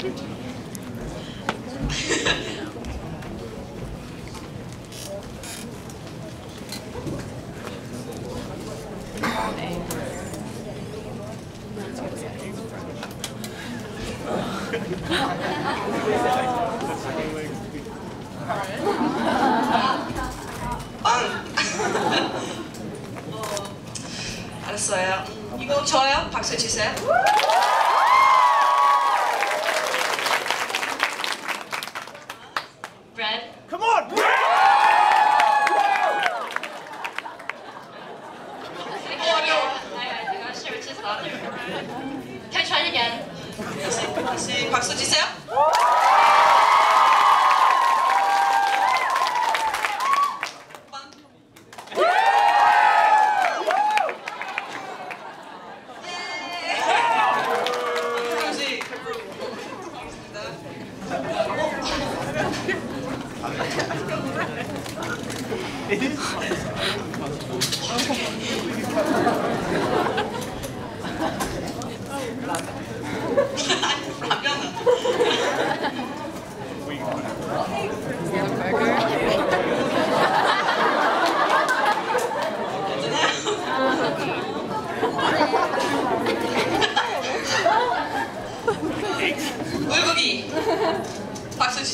빵. 어, 알았어요. 이거 저요? 박수 주세요. 다시 알려면 다시 박수 주세요. It is.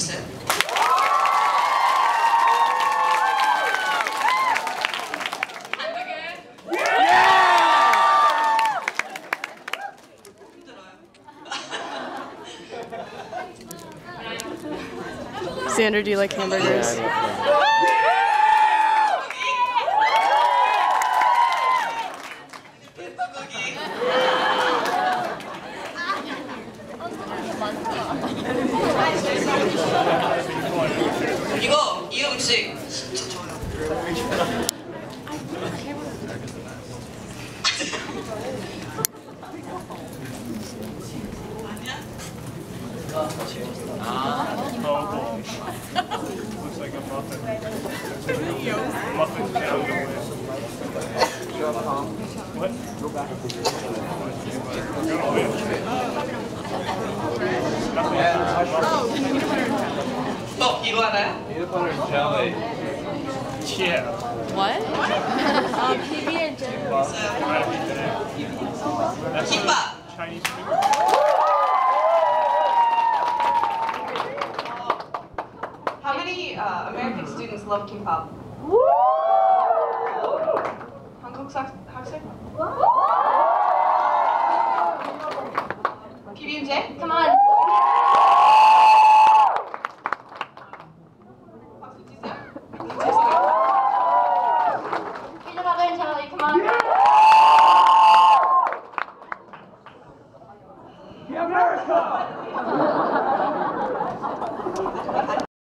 Mason. Xander, do you like hamburgers? Yeah, Music. Ah. Oh. Looks like a muffin. muffin down What? Go back. Oh, yeah. 거 알아요? Peanut butter and jelly. Yeah. What? 있어요. Might be today. That's 김밥. Chinese food. How many uh, American students love kimbap? 한국 사, 학생? PBMJ? Come on. America!